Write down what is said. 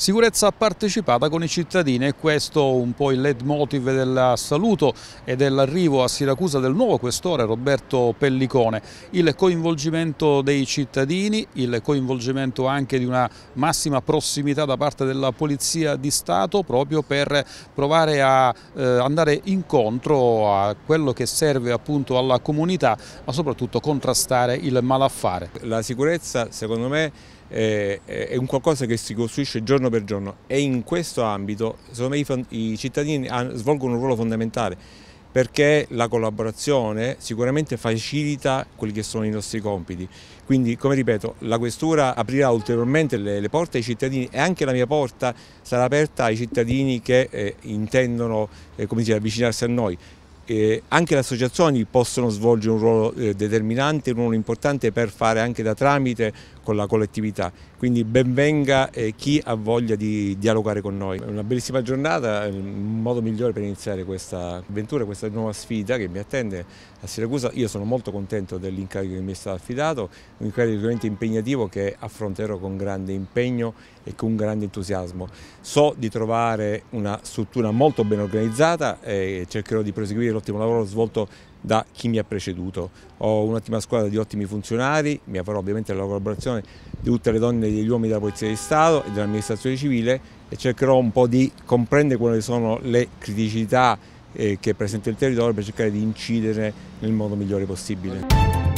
Sicurezza partecipata con i cittadini e questo un po' il leitmotiv del saluto e dell'arrivo a Siracusa del nuovo questore Roberto Pellicone. Il coinvolgimento dei cittadini, il coinvolgimento anche di una massima prossimità da parte della Polizia di Stato proprio per provare a eh, andare incontro a quello che serve appunto alla comunità ma soprattutto contrastare il malaffare. La sicurezza secondo me è un qualcosa che si costruisce giorno per giorno e in questo ambito secondo me i cittadini svolgono un ruolo fondamentale perché la collaborazione sicuramente facilita quelli che sono i nostri compiti. Quindi, come ripeto, la questura aprirà ulteriormente le, le porte ai cittadini e anche la mia porta sarà aperta ai cittadini che eh, intendono eh, dire, avvicinarsi a noi. Eh, anche le associazioni possono svolgere un ruolo eh, determinante, un ruolo importante per fare anche da tramite con la collettività, quindi benvenga eh, chi ha voglia di dialogare con noi. È una bellissima giornata, il modo migliore per iniziare questa avventura, questa nuova sfida che mi attende a Siracusa. Io sono molto contento dell'incarico che mi è stato affidato, un incarico veramente impegnativo che affronterò con grande impegno e con grande entusiasmo. So di trovare una struttura molto ben organizzata e cercherò di proseguire l'ottimo lavoro svolto da chi mi ha preceduto. Ho un'ottima squadra di ottimi funzionari, mi avrò ovviamente la collaborazione di tutte le donne e degli uomini della Polizia di Stato e dell'amministrazione civile e cercherò un po' di comprendere quali sono le criticità eh, che presenta il territorio per cercare di incidere nel modo migliore possibile.